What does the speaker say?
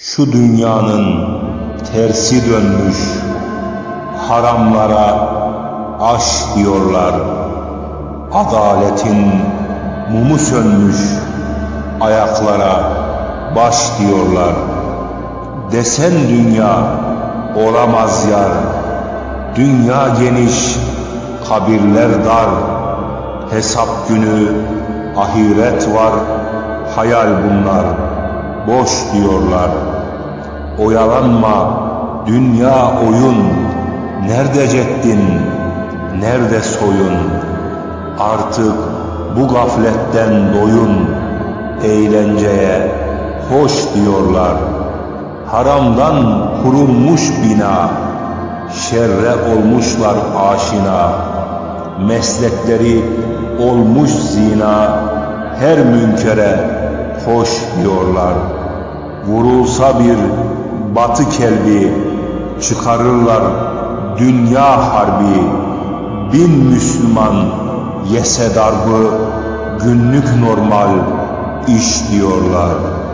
Şu dünyanın tersi dönmüş, haramlara aş diyorlar. Adaletin mumu sönmüş, ayaklara baş diyorlar. Desen dünya olamaz yar, dünya geniş, kabirler dar, hesap günü, ahiret var, hayal bunlar, boş diyorlar. Oyalanma, dünya oyun, nerede ceddin, nerede soyun? Artık bu gafletten doyun, eğlenceye hoş diyorlar. Haramdan kurulmuş bina, şerre olmuşlar aşina. Meslekleri olmuş zina, her münkere hoş diyorlar. Vurulsa bir batı kelbi, çıkarırlar dünya harbi. Bin Müslüman yese darbı, günlük normal iş diyorlar.''